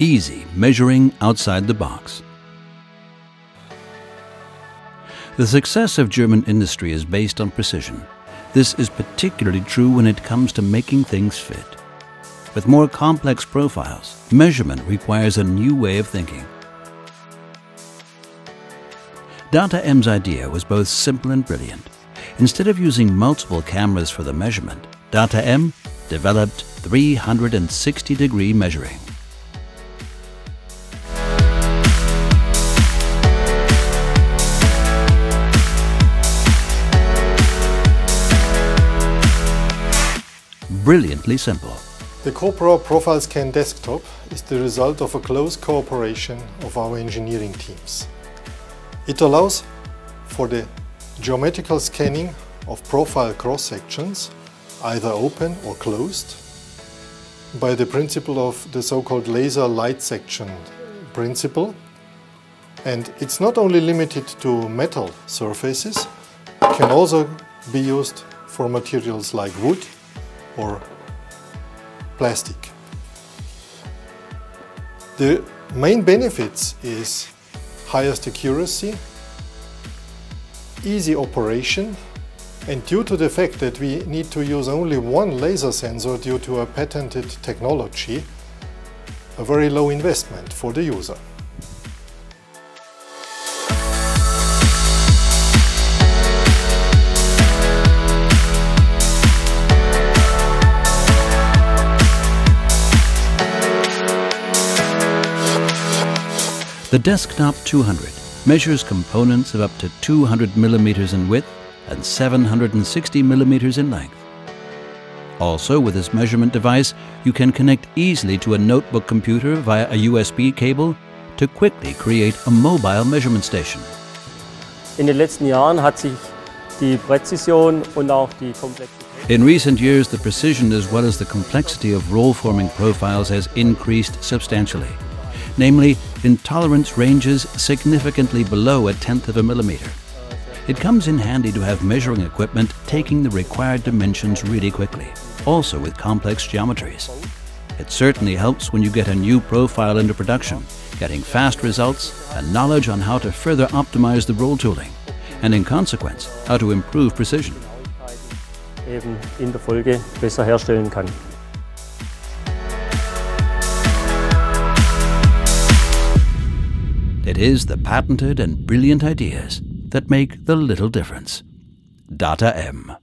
Easy measuring outside the box. The success of German industry is based on precision. This is particularly true when it comes to making things fit. With more complex profiles, measurement requires a new way of thinking. Data M's idea was both simple and brilliant. Instead of using multiple cameras for the measurement, Data M developed 360 degree measuring. Brilliantly simple. The COPRA ProfileScan desktop is the result of a close cooperation of our engineering teams. It allows for the geometrical scanning of profile cross-sections, either open or closed, by the principle of the so-called laser light section principle. And it's not only limited to metal surfaces, it can also be used for materials like wood or plastic. The main benefits is highest accuracy, easy operation, and due to the fact that we need to use only one laser sensor due to a patented technology, a very low investment for the user. The Desktop 200 measures components of up to 200 millimeters in width and 760 millimeters in length. Also, with this measurement device, you can connect easily to a notebook computer via a USB cable to quickly create a mobile measurement station. In den letzten Jahren hat sich die Präzision und auch In recent years, the precision as well as the complexity of roll-forming profiles has increased substantially. Namely, in tolerance ranges significantly below a tenth of a millimeter. It comes in handy to have measuring equipment taking the required dimensions really quickly, also with complex geometries. It certainly helps when you get a new profile into production, getting fast results and knowledge on how to further optimize the roll tooling, and in consequence, how to improve precision. eben in der Folge besser herstellen kann. It is the patented and brilliant ideas that make the little difference. Data M.